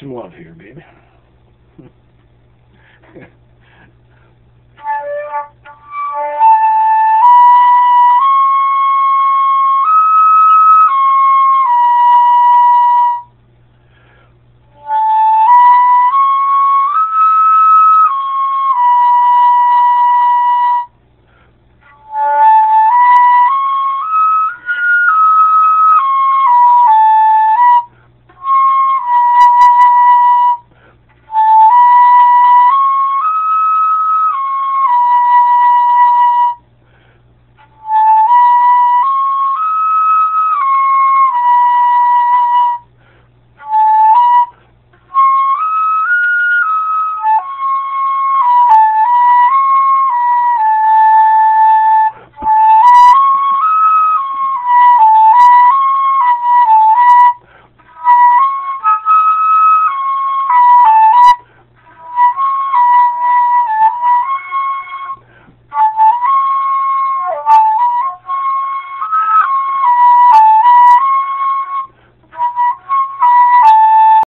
Some love here, baby.